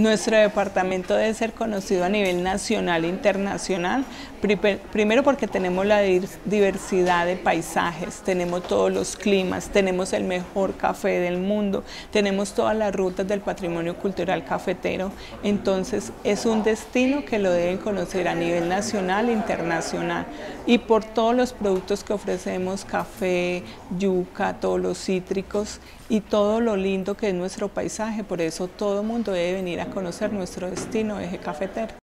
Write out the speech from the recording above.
Nuestro departamento debe ser conocido a nivel nacional e internacional, primero porque tenemos la diversidad de paisajes, tenemos todos los climas, tenemos el mejor café del mundo, tenemos todas las rutas del patrimonio cultural cafetero, entonces es un destino que lo deben conocer a nivel nacional e internacional. Y por todos los productos que ofrecemos, café, yuca, todos los cítricos y todo lo lindo que es nuestro paisaje, por eso todo el mundo debe venir a conocer nuestro destino eje cafetero.